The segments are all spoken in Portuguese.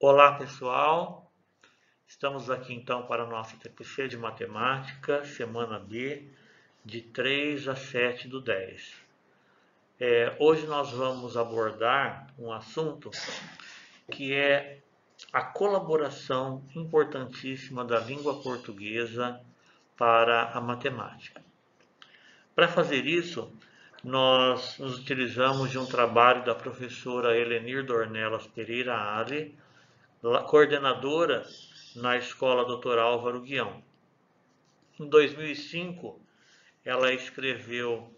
Olá pessoal, estamos aqui então para nossa TPC de Matemática, semana B, de 3 a 7 do 10. É, hoje nós vamos abordar um assunto que é a colaboração importantíssima da língua portuguesa para a matemática. Para fazer isso, nós nos utilizamos de um trabalho da professora Helenir Dornelas Pereira Ale, coordenadora na Escola Dr. Álvaro Guião. Em 2005, ela escreveu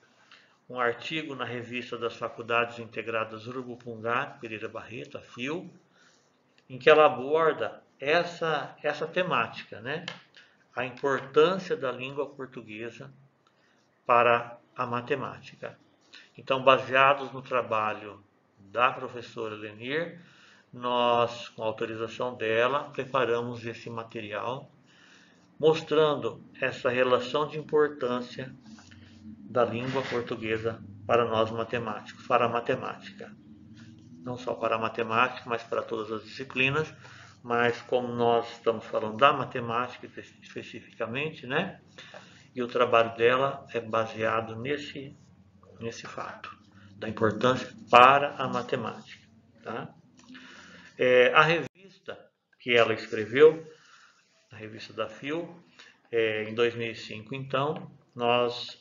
um artigo na revista das Faculdades Integradas Urubupungá, Pereira Barreto, a FIO, em que ela aborda essa, essa temática, né? a importância da língua portuguesa para a matemática. Então, baseados no trabalho da professora Lenir, nós, com autorização dela, preparamos esse material mostrando essa relação de importância da língua portuguesa para nós matemáticos, para a matemática. Não só para a matemática, mas para todas as disciplinas, mas como nós estamos falando da matemática especificamente, né? E o trabalho dela é baseado nesse, nesse fato, da importância para a matemática, tá? É, a revista que ela escreveu, a revista da FIO, é, em 2005, então, nós,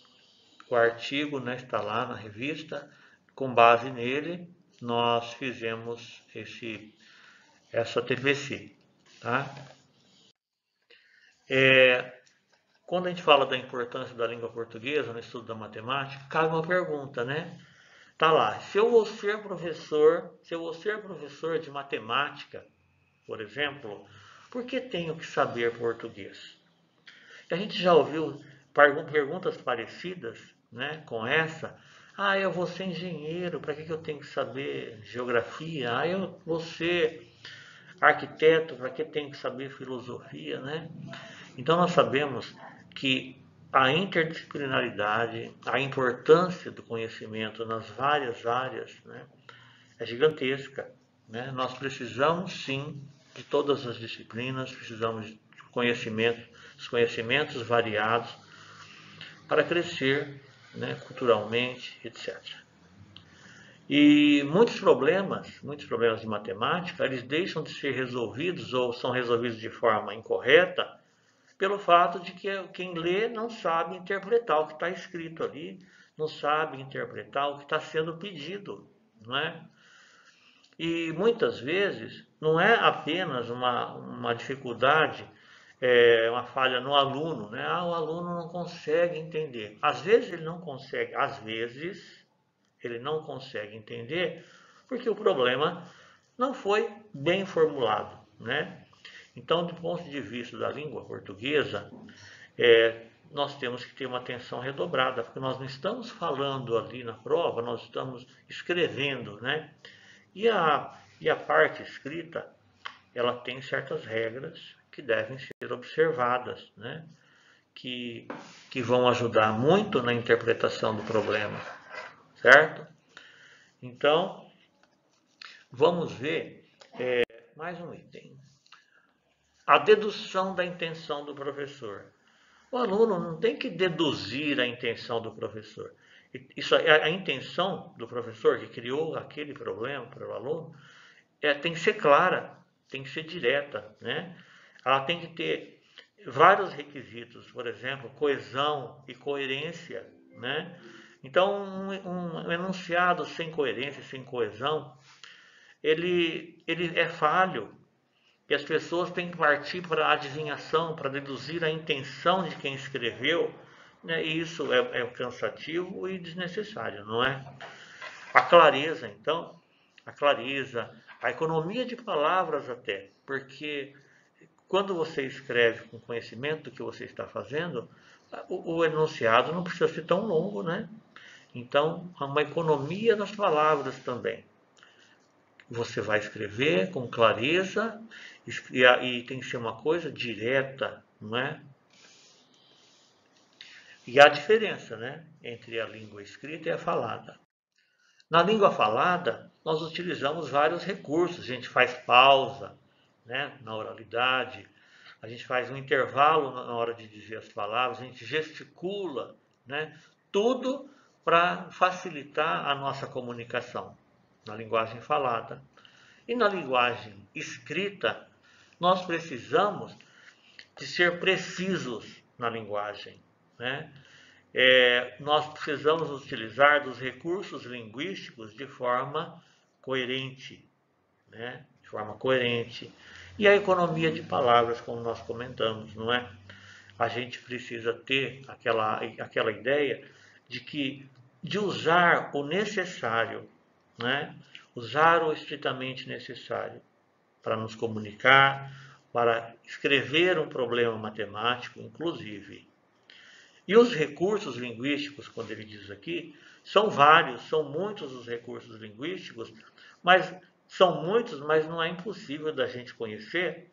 o artigo né, está lá na revista, com base nele, nós fizemos esse, essa TVC. Tá? É, quando a gente fala da importância da língua portuguesa no estudo da matemática, cabe uma pergunta, né? Tá lá, se eu vou ser professor, se eu vou ser professor de matemática, por exemplo, por que tenho que saber português? A gente já ouviu perguntas parecidas né, com essa. Ah, eu vou ser engenheiro, para que, eu tenho que saber geografia? Ah, eu vou ser arquiteto, para que tenho que saber filosofia? Né? Então nós sabemos que a interdisciplinaridade, a importância do conhecimento nas várias áreas né, é gigantesca. Né? Nós precisamos sim de todas as disciplinas, precisamos de conhecimento, os conhecimentos variados para crescer né, culturalmente, etc. E muitos problemas, muitos problemas de matemática, eles deixam de ser resolvidos ou são resolvidos de forma incorreta pelo fato de que quem lê não sabe interpretar o que está escrito ali, não sabe interpretar o que está sendo pedido, não é? E muitas vezes não é apenas uma, uma dificuldade, é, uma falha no aluno, né? Ah, o aluno não consegue entender. Às vezes ele não consegue, às vezes ele não consegue entender porque o problema não foi bem formulado, né? Então, do ponto de vista da língua portuguesa, é, nós temos que ter uma atenção redobrada, porque nós não estamos falando ali na prova, nós estamos escrevendo, né? E a, e a parte escrita, ela tem certas regras que devem ser observadas, né? Que, que vão ajudar muito na interpretação do problema, certo? Então, vamos ver é, mais um item a dedução da intenção do professor. O aluno não tem que deduzir a intenção do professor. Isso, a, a intenção do professor que criou aquele problema para o aluno é, tem que ser clara, tem que ser direta. Né? Ela tem que ter vários requisitos, por exemplo, coesão e coerência. Né? Então, um, um enunciado sem coerência, sem coesão, ele, ele é falho, e as pessoas têm que partir para a adivinhação, para deduzir a intenção de quem escreveu, né? e isso é, é cansativo e desnecessário, não é? A clareza, então, a clareza, a economia de palavras até, porque quando você escreve com conhecimento do que você está fazendo, o, o enunciado não precisa ser tão longo, né? Então, há uma economia das palavras também. Você vai escrever com clareza e, e tem que ser uma coisa direta, não é? E há diferença né, entre a língua escrita e a falada. Na língua falada, nós utilizamos vários recursos. A gente faz pausa, né, na oralidade, a gente faz um intervalo na hora de dizer as palavras, a gente gesticula, né, tudo para facilitar a nossa comunicação na linguagem falada. E na linguagem escrita, nós precisamos de ser precisos na linguagem. Né? É, nós precisamos utilizar dos recursos linguísticos de forma coerente, né? de forma coerente. E a economia de palavras, como nós comentamos, não é? A gente precisa ter aquela, aquela ideia de que de usar o necessário, né? usar o estritamente necessário para nos comunicar, para escrever um problema matemático, inclusive. E os recursos linguísticos, quando ele diz aqui, são vários, são muitos os recursos linguísticos, mas são muitos, mas não é impossível da gente conhecer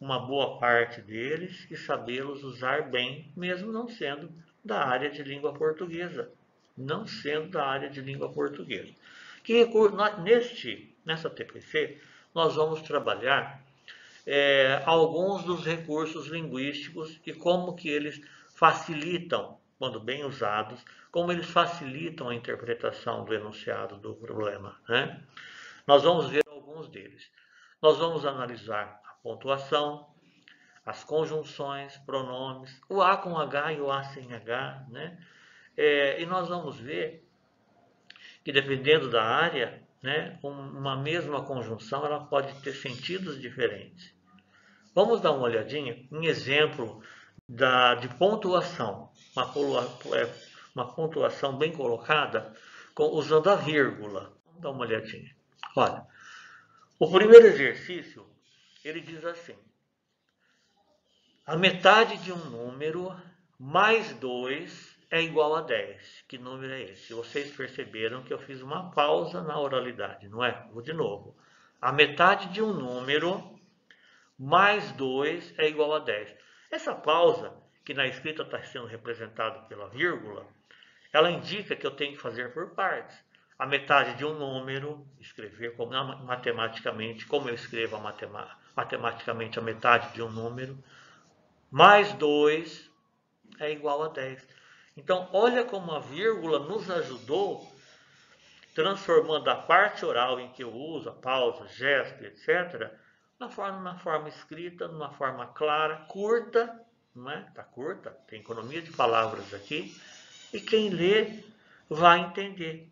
uma boa parte deles e sabê-los usar bem, mesmo não sendo da área de língua portuguesa. Não sendo da área de língua portuguesa. Que recurso, neste, nessa TPC, nós vamos trabalhar é, alguns dos recursos linguísticos e como que eles facilitam, quando bem usados, como eles facilitam a interpretação do enunciado do problema. Né? Nós vamos ver alguns deles. Nós vamos analisar a pontuação, as conjunções, pronomes, o A com H e o A sem H, né? É, e nós vamos ver que dependendo da área, né, uma mesma conjunção ela pode ter sentidos diferentes. Vamos dar uma olhadinha em exemplo da, de pontuação, uma, é, uma pontuação bem colocada com, usando a vírgula. Vamos dar uma olhadinha. Olha, o primeiro exercício, ele diz assim, a metade de um número mais 2 é igual a 10. Que número é esse? Vocês perceberam que eu fiz uma pausa na oralidade, não é? Vou de novo. A metade de um número mais 2 é igual a 10. Essa pausa, que na escrita está sendo representada pela vírgula, ela indica que eu tenho que fazer por partes. A metade de um número, escrever como, matematicamente, como eu escrevo a matematicamente a metade de um número, mais 2 é igual a 10. Então, olha como a vírgula nos ajudou, transformando a parte oral em que eu uso, a pausa, gesto, etc., na forma, na forma escrita, numa forma clara, curta, não é? Está curta, tem economia de palavras aqui, e quem lê vai entender,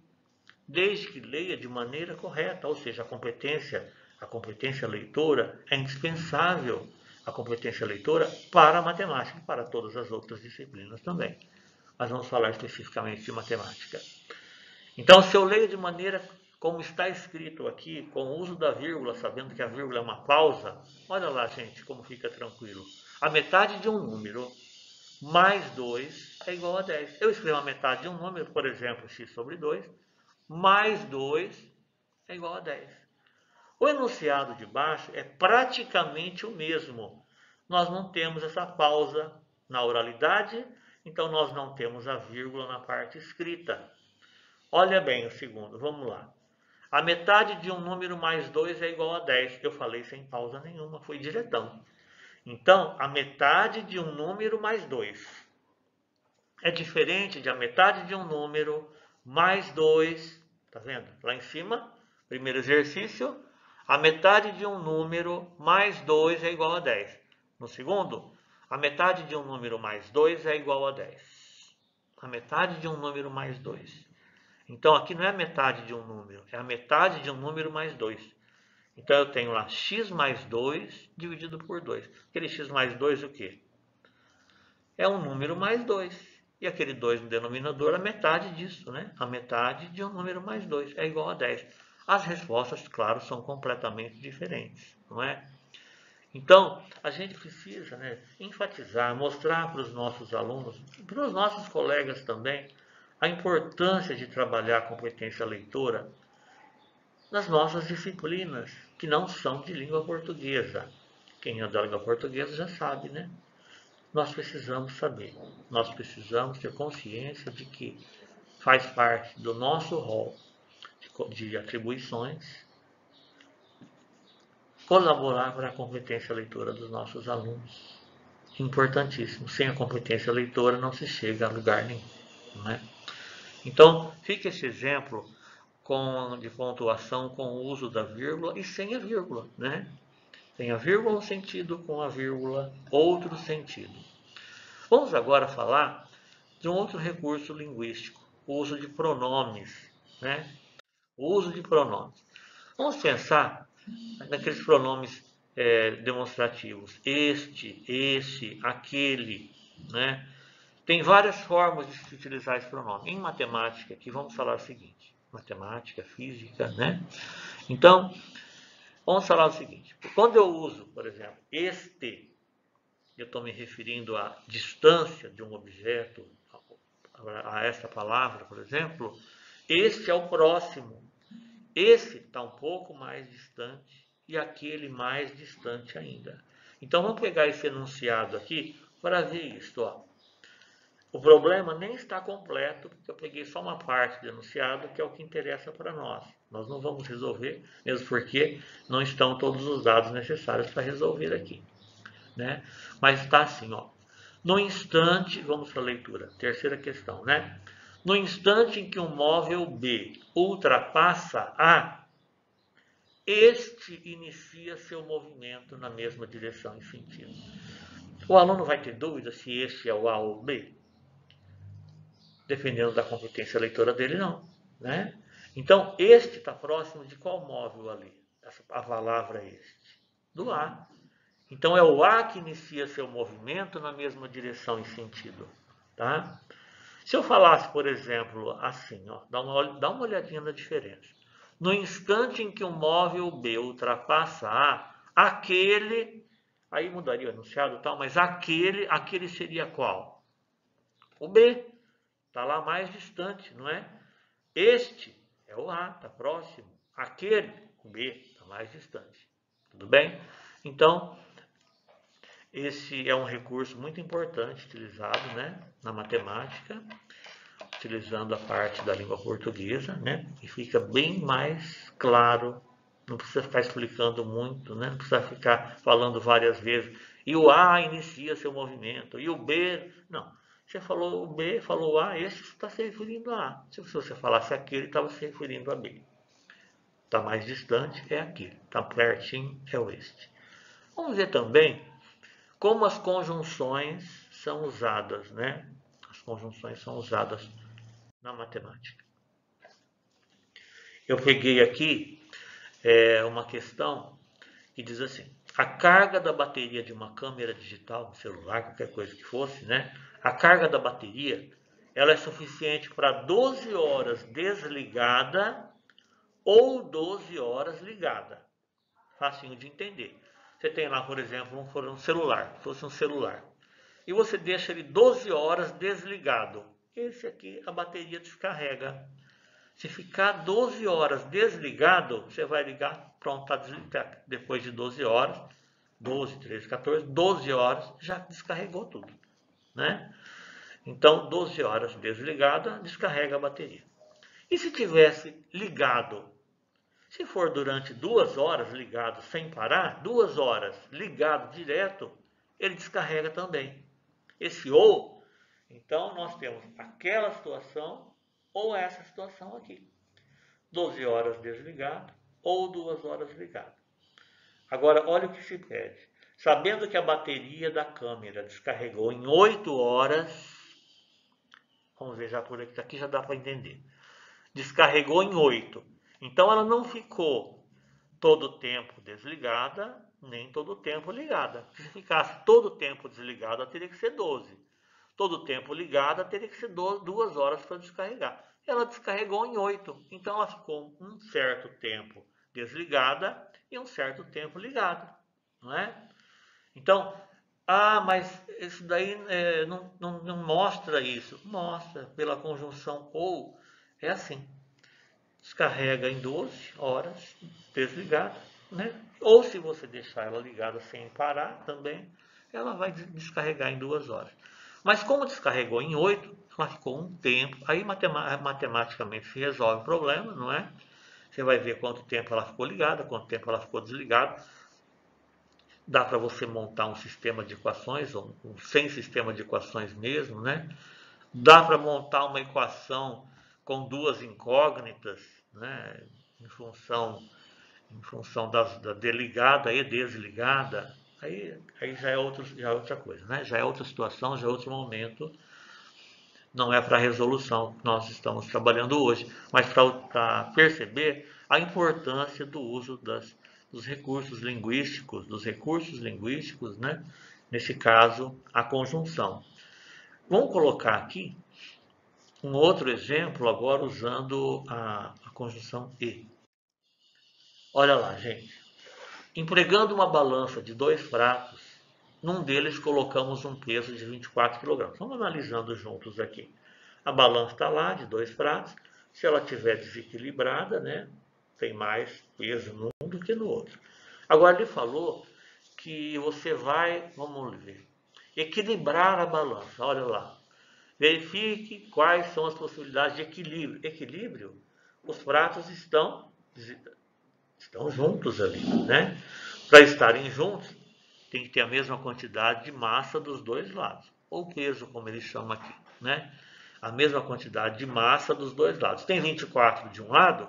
desde que leia de maneira correta, ou seja, a competência, a competência leitora é indispensável, a competência leitora para a matemática e para todas as outras disciplinas também. Mas vamos falar especificamente de matemática. Então, se eu leio de maneira como está escrito aqui, com o uso da vírgula, sabendo que a vírgula é uma pausa, olha lá, gente, como fica tranquilo. A metade de um número mais 2 é igual a 10. Eu escrevo a metade de um número, por exemplo, x sobre 2, mais 2 é igual a 10. O enunciado de baixo é praticamente o mesmo. Nós não temos essa pausa na oralidade, então nós não temos a vírgula na parte escrita. Olha bem o segundo, vamos lá. A metade de um número mais 2 é igual a 10. Eu falei sem pausa nenhuma, foi diretão. Então, a metade de um número mais 2 é diferente de a metade de um número mais 2. Tá vendo? Lá em cima, primeiro exercício, a metade de um número mais 2 é igual a 10. No segundo, a metade de um número mais 2 é igual a 10. A metade de um número mais 2. Então, aqui não é a metade de um número, é a metade de um número mais 2. Então, eu tenho lá x mais 2 dividido por 2. Aquele x mais 2 o quê? É um número mais 2. E aquele 2 no denominador, a metade disso, né? A metade de um número mais 2 é igual a 10. As respostas, claro, são completamente diferentes, não é? Então, a gente precisa né, enfatizar, mostrar para os nossos alunos, para os nossos colegas também, a importância de trabalhar a competência leitora nas nossas disciplinas, que não são de língua portuguesa. Quem é da língua portuguesa já sabe, né? Nós precisamos saber, nós precisamos ter consciência de que faz parte do nosso rol de, atribuições colaborar para a competência leitora dos nossos alunos. Importantíssimo. Sem a competência leitora não se chega a lugar nenhum. Né? Então, fica esse exemplo com, de pontuação com o uso da vírgula e sem a vírgula. Né? Tem a vírgula um sentido, com a vírgula outro sentido. Vamos agora falar de um outro recurso linguístico, o uso de pronomes. Né? O uso de pronomes. Vamos pensar naqueles pronomes é, demonstrativos. Este, esse, aquele. Né? Tem várias formas de se utilizar esse pronome. Em matemática, aqui vamos falar o seguinte. Matemática, física, né? Então, vamos falar o seguinte. Quando eu uso, por exemplo, este, eu estou me referindo à distância de um objeto, a essa palavra, por exemplo, este é o próximo. Esse está um pouco mais distante e aquele mais distante ainda. Então vamos pegar esse enunciado aqui para ver isso. Ó. O problema nem está completo, porque eu peguei só uma parte do enunciado, que é o que interessa para nós. Nós não vamos resolver, mesmo porque não estão todos os dados necessários para resolver aqui. Né? Mas está assim, ó. No instante, vamos para a leitura, terceira questão, né? No instante em que um móvel B ultrapassa A, este inicia seu movimento na mesma direção e sentido. O aluno vai ter dúvida se este é o A ou o B? Dependendo da competência leitora dele, não. Né? Então, este está próximo de qual móvel ali? A palavra este. Do A. Então, é o A que inicia seu movimento na mesma direção e sentido. Tá? Se eu falasse, por exemplo, assim, ó, dá, uma, dá uma olhadinha na diferença. No instante em que o móvel B ultrapassa A, aquele, aí mudaria o enunciado tal, mas aquele, aquele seria qual? O B, está lá mais distante, não é? Este é o A, está próximo. Aquele, o B, está mais distante. Tudo bem? Então, esse é um recurso muito importante utilizado né, na matemática, utilizando a parte da língua portuguesa, né, e fica bem mais claro, não precisa ficar explicando muito, né, não precisa ficar falando várias vezes. E o A inicia seu movimento, e o B, não. Você falou o B, falou o A, esse está se referindo a A. Se você falasse aquele, estava se referindo a B. Está mais distante, é aquele. Está pertinho, é o este. Vamos ver também como as conjunções são usadas, né? Conjunções são usadas na matemática. Eu peguei aqui é, uma questão que diz assim: a carga da bateria de uma câmera digital, um celular, qualquer coisa que fosse, né? A carga da bateria ela é suficiente para 12 horas desligada ou 12 horas ligada. Facinho de entender. Você tem lá, por exemplo, um, um celular, se fosse um celular, e você deixa ele 12 horas desligado. Esse aqui a bateria descarrega. Se ficar 12 horas desligado, você vai ligar, pronto, está desligado. Depois de 12 horas, 12, 13, 14, 12 horas, já descarregou tudo. Né? Então, 12 horas desligada, descarrega a bateria. E se tivesse ligado se for durante duas horas ligado sem parar, duas horas ligado direto, ele descarrega também. Esse ou, então nós temos aquela situação ou essa situação aqui. 12 horas desligado ou duas horas ligado. Agora, olha o que se pede. Sabendo que a bateria da câmera descarregou em 8 horas, vamos ver já por aqui, aqui já dá para entender. Descarregou em 8 então ela não ficou todo o tempo desligada, nem todo o tempo ligada. Se ficasse todo o tempo desligada, teria que ser 12. Todo o tempo ligada, teria que ser 12, duas horas para descarregar. Ela descarregou em 8. Então ela ficou um certo tempo desligada e um certo tempo ligada. Não é? Então, ah, mas isso daí é, não, não, não mostra isso. Mostra pela conjunção ou. É assim descarrega em 12 horas desligada, né? Ou se você deixar ela ligada sem parar também, ela vai descarregar em duas horas. Mas como descarregou em 8, ela ficou um tempo. Aí matematicamente se resolve o problema, não é? Você vai ver quanto tempo ela ficou ligada, quanto tempo ela ficou desligada. dá para você montar um sistema de equações, ou um sem sistema de equações mesmo, né? Dá para montar uma equação com duas incógnitas, né? Em função, em função das, da deligada e desligada, aí, aí já, é outro, já é outra coisa, né? Já é outra situação, já é outro momento. Não é para a resolução que nós estamos trabalhando hoje, mas para perceber a importância do uso das, dos recursos linguísticos, dos recursos linguísticos, né? Nesse caso, a conjunção. Vamos colocar aqui um outro exemplo agora usando a, a conjunção e. Olha lá, gente. Empregando uma balança de dois pratos, num deles colocamos um peso de 24 kg. Vamos analisando juntos aqui. A balança está lá, de dois pratos. Se ela estiver desequilibrada, né, tem mais peso num do que no outro. Agora ele falou que você vai, vamos ver, equilibrar a balança. Olha lá. Verifique quais são as possibilidades de equilíbrio. Equilíbrio, os pratos estão, estão juntos ali, né? Para estarem juntos, tem que ter a mesma quantidade de massa dos dois lados. Ou peso, como eles chamam aqui, né? A mesma quantidade de massa dos dois lados. Tem 24 de um lado,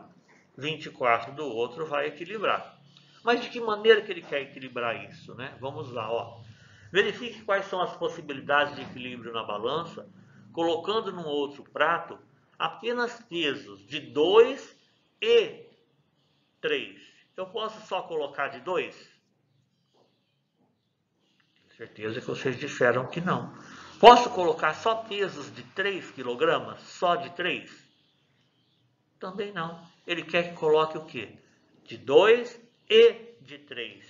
24 do outro vai equilibrar. Mas de que maneira que ele quer equilibrar isso? Né? Vamos lá. Ó. Verifique quais são as possibilidades de equilíbrio na balança, colocando num outro prato apenas pesos de 2 e 3. Eu posso só colocar de 2? Certeza que vocês disseram que não. Posso colocar só pesos de 3 quilogramas? Só de 3? Também não ele quer que coloque o quê? De 2 e de 3.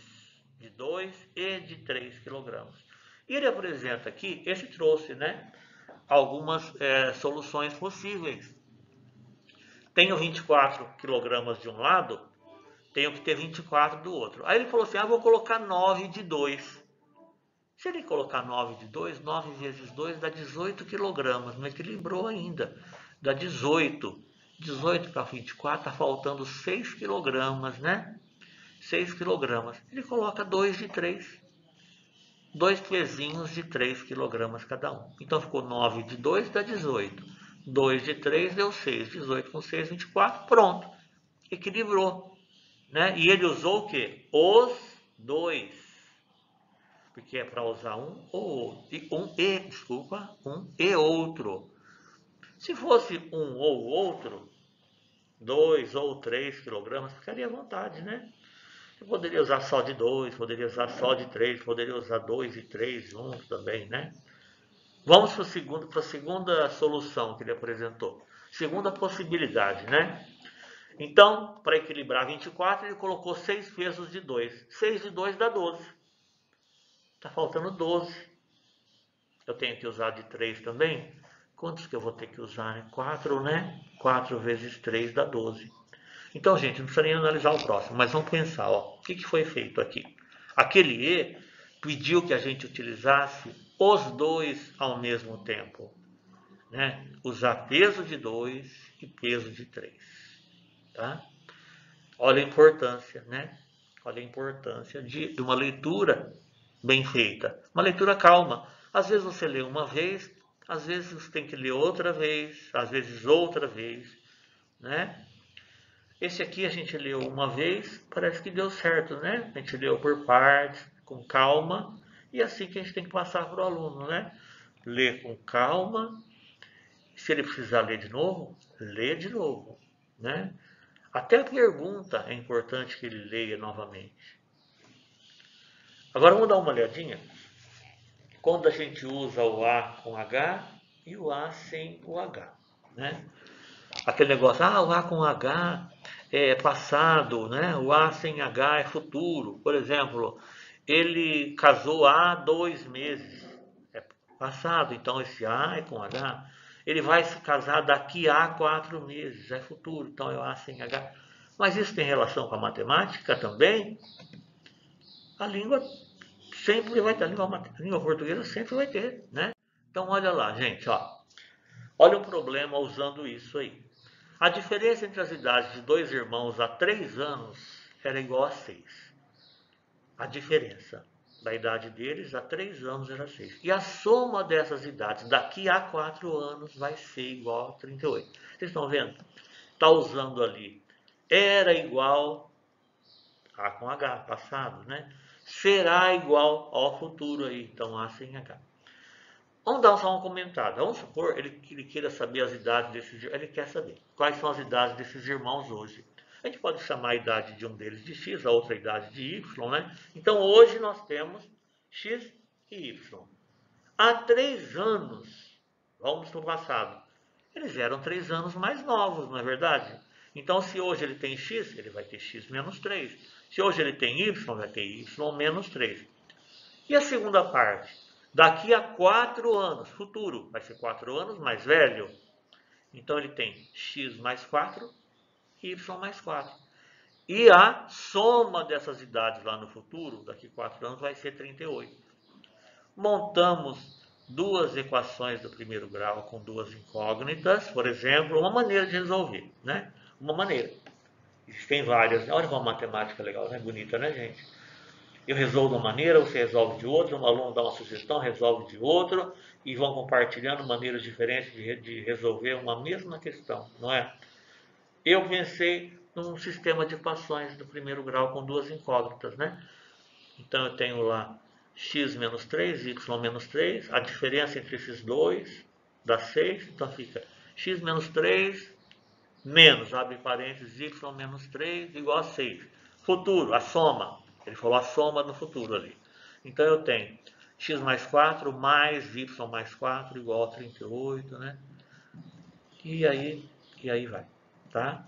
De 2 e de 3 quilogramas. E ele apresenta aqui, esse trouxe, né? Algumas é, soluções possíveis. Tenho 24 quilogramas de um lado, tenho que ter 24 do outro. Aí ele falou assim, ah, vou colocar 9 de 2. Se ele colocar 9 de 2, 9 vezes 2 dá 18 quilogramas. Não equilibrou ainda. Dá 18. 18 para 24, está faltando 6 quilogramas, né? 6 quilogramas. Ele coloca 2 de 3. Dois pezinhos de 3 quilogramas cada um. Então ficou 9 de 2 dá 18. 2 de 3 deu 6. 18 com 6, 24. Pronto. Equilibrou. Né? E ele usou o quê? Os dois. Porque é para usar um ou. Um e, desculpa, um e outro. Se fosse um ou outro, dois ou três quilogramas, ficaria à vontade, né? Eu poderia usar só de dois, poderia usar só de três, poderia usar dois e três juntos também, né? Vamos para, para a segunda solução que ele apresentou. Segunda possibilidade, né? Então, para equilibrar 24, ele colocou seis pesos de 2. 6 de 2 dá 12. Está faltando 12. Eu tenho que usar de 3 também. Quantos que eu vou ter que usar? 4, né? 4 vezes 3 dá 12. Então, gente, não precisa nem analisar o próximo, mas vamos pensar, ó, o que, que foi feito aqui? Aquele E pediu que a gente utilizasse os dois ao mesmo tempo. Né? Usar peso de 2 e peso de 3. Tá? Olha a importância, né? Olha a importância de, de uma leitura bem feita. Uma leitura calma. Às vezes você lê uma vez, às vezes você tem que ler outra vez, às vezes outra vez, né? Esse aqui a gente leu uma vez, parece que deu certo, né? A gente leu por partes, com calma, e é assim que a gente tem que passar para o aluno, né? Ler com calma, se ele precisar ler de novo, lê de novo, né? Até a pergunta é importante que ele leia novamente. Agora vamos dar uma olhadinha quando a gente usa o A com H e o A sem o H. Né? Aquele negócio, ah, o A com H é passado, né? o A sem H é futuro. Por exemplo, ele casou há dois meses, é passado, então esse A é com H. Ele vai se casar daqui a quatro meses, é futuro, então é A sem H. Mas isso tem relação com a matemática também? A língua sempre vai ter, a língua, a língua portuguesa sempre vai ter, né? Então, olha lá, gente, ó. Olha o problema usando isso aí. A diferença entre as idades de dois irmãos há três anos era igual a seis. A diferença. Da idade deles, há três anos era 6. E a soma dessas idades daqui a quatro anos vai ser igual a 38. Vocês estão vendo? Está usando ali. Era igual A com H, passado, né? Será igual ao futuro aí, então A sem H. Vamos dar só um comentário. Vamos supor ele, ele queira saber as idades desses Ele quer saber quais são as idades desses irmãos hoje. A gente pode chamar a idade de um deles de X, a outra idade de Y, né? Então hoje nós temos X e Y. Há três anos, vamos para o passado, eles eram três anos mais novos, não é verdade? Então se hoje ele tem X, ele vai ter X menos 3. Se hoje ele tem Y, vai ter Y menos 3. E a segunda parte? Daqui a quatro anos, futuro, vai ser quatro anos mais velho. Então ele tem X mais 4 y mais 4. E a soma dessas idades lá no futuro, daqui a 4 anos, vai ser 38. Montamos duas equações do primeiro grau com duas incógnitas, por exemplo, uma maneira de resolver, né? Uma maneira. Existem várias. Olha uma matemática legal, né? Bonita, né, gente? Eu resolvo de uma maneira, você resolve de outra, um aluno dá uma sugestão, resolve de outra, e vão compartilhando maneiras diferentes de, de resolver uma mesma questão, não é? Eu pensei num sistema de equações do primeiro grau com duas incógnitas, né? Então eu tenho lá x menos 3, y menos 3, a diferença entre esses dois dá 6, então fica x menos 3 menos, abre parênteses, y menos 3 igual a 6. Futuro, a soma, ele falou a soma no futuro ali. Então eu tenho x mais 4 mais y mais 4 igual a 38, né? E aí, e aí vai tá?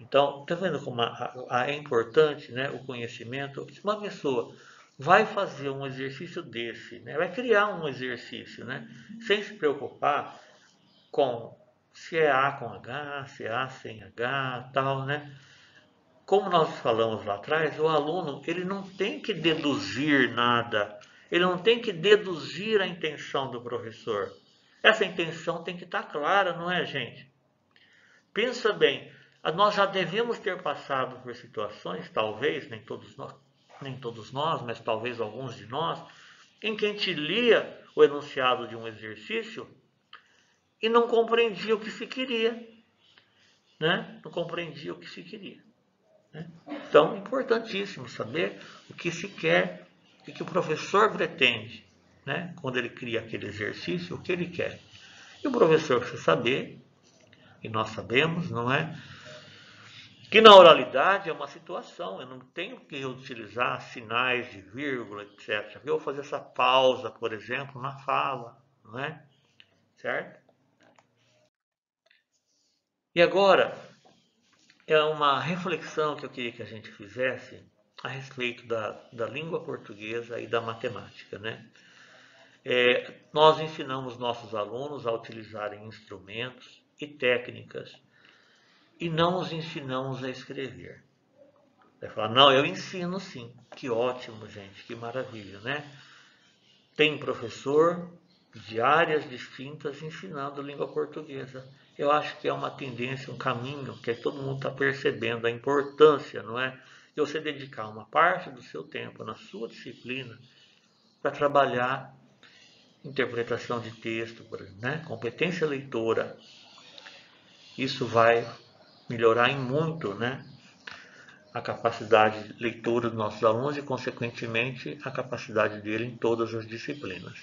Então, tá vendo como a, a, é importante né, o conhecimento? Se uma pessoa vai fazer um exercício desse, né, vai criar um exercício, né, sem se preocupar com se é A com H, se é A sem H, tal, né? Como nós falamos lá atrás, o aluno ele não tem que deduzir nada, ele não tem que deduzir a intenção do professor. Essa intenção tem que estar clara, não é, gente? Pensa bem, nós já devemos ter passado por situações, talvez, nem todos nós, nem todos nós, mas talvez alguns de nós, em que a gente lia o enunciado de um exercício e não compreendia o que se queria. Né? Não compreendia o que se queria. Né? Então, é importantíssimo saber o que se quer, o que o professor pretende, né? quando ele cria aquele exercício, o que ele quer. E o professor precisa saber e nós sabemos, não é? Que na oralidade é uma situação, eu não tenho que utilizar sinais de vírgula, etc. Eu vou fazer essa pausa, por exemplo, na fala, não é? Certo? E agora, é uma reflexão que eu queria que a gente fizesse a respeito da, da língua portuguesa e da matemática, né? É, nós ensinamos nossos alunos a utilizarem instrumentos e técnicas e não os ensinamos a escrever. Vai falar, não, eu ensino sim. Que ótimo, gente, que maravilha, né? Tem professor de áreas distintas ensinando língua portuguesa. Eu acho que é uma tendência, um caminho que todo mundo está percebendo a importância, não é? De você dedicar uma parte do seu tempo na sua disciplina para trabalhar interpretação de texto, né? competência leitora, isso vai melhorar em muito né, a capacidade de leitura dos nossos alunos e, consequentemente, a capacidade dele em todas as disciplinas.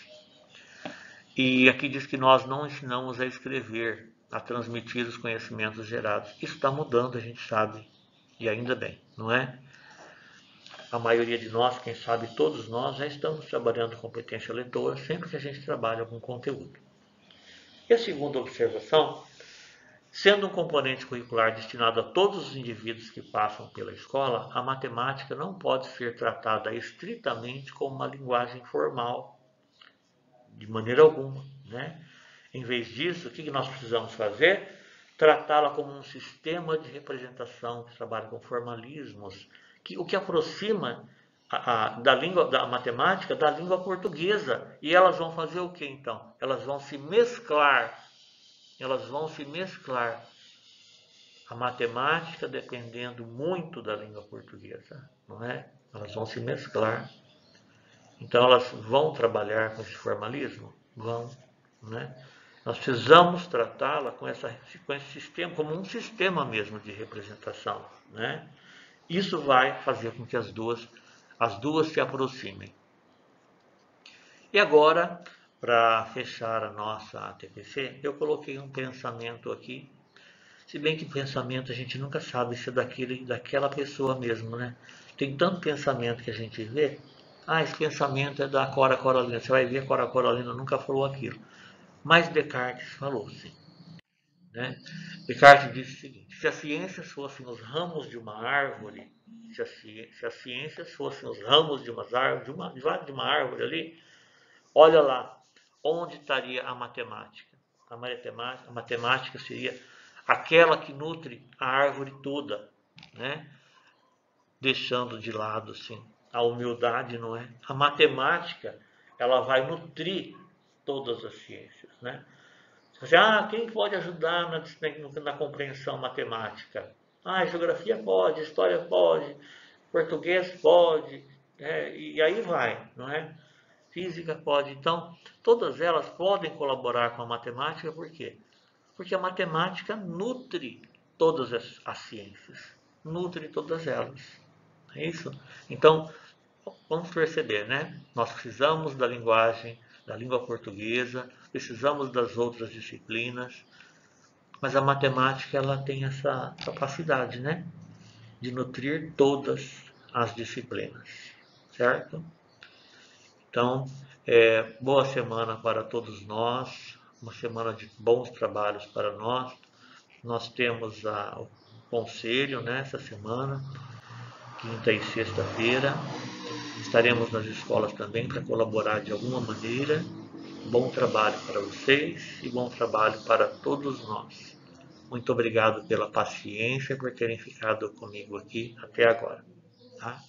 E aqui diz que nós não ensinamos a escrever, a transmitir os conhecimentos gerados. Isso está mudando, a gente sabe, e ainda bem, não é? A maioria de nós, quem sabe todos nós, já estamos trabalhando competência leitora sempre que a gente trabalha com conteúdo. E a segunda observação Sendo um componente curricular destinado a todos os indivíduos que passam pela escola, a matemática não pode ser tratada estritamente como uma linguagem formal, de maneira alguma. Né? Em vez disso, o que nós precisamos fazer? Tratá-la como um sistema de representação que trabalha com formalismos, que, o que aproxima a, a, da língua da matemática da língua portuguesa. E elas vão fazer o que então? Elas vão se mesclar elas vão se mesclar. A matemática dependendo muito da língua portuguesa, não é? Elas vão se mesclar. Então elas vão trabalhar com esse formalismo? Vão, né? Nós precisamos tratá-la com, com esse sistema, como um sistema mesmo de representação, né? Isso vai fazer com que as duas, as duas se aproximem. E agora, para fechar a nossa ATPC, eu coloquei um pensamento aqui. Se bem que pensamento a gente nunca sabe se é daquele, daquela pessoa mesmo, né? Tem tanto pensamento que a gente vê. Ah, esse pensamento é da Cora Coralina. Você vai ver, a Cora Coralina nunca falou aquilo. Mas Descartes falou sim. Né? Descartes disse o seguinte: se as ciências fossem os ramos de uma árvore, se as, ciências fossem os ramos de, umas árvores, de, uma, de uma árvore ali, olha lá, onde estaria a matemática? A matemática, a matemática seria aquela que nutre a árvore toda, né? deixando de lado assim, a humildade, não é? A matemática, ela vai nutrir todas as ciências, né? Você, ah, quem pode ajudar na, na compreensão matemática? Ah, geografia pode, história pode, português pode, é, e aí vai, não é? Física pode. Então, todas elas podem colaborar com a matemática, por quê? Porque a matemática nutre todas as, as ciências, nutre todas elas. É isso? Então, vamos perceber, né? Nós precisamos da linguagem, da língua portuguesa, precisamos das outras disciplinas, mas a matemática ela tem essa capacidade, né? De nutrir todas as disciplinas, certo? Então, é, boa semana para todos nós, uma semana de bons trabalhos para nós. Nós temos a, o conselho nessa né, semana, quinta e sexta-feira. Estaremos nas escolas também para colaborar de alguma maneira. Bom trabalho para vocês e bom trabalho para todos nós. Muito obrigado pela paciência por terem ficado comigo aqui até agora. Tá?